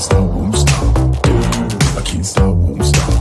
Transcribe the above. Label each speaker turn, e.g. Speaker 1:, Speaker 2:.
Speaker 1: can't stop, won't stop. I can't stop, won't stop.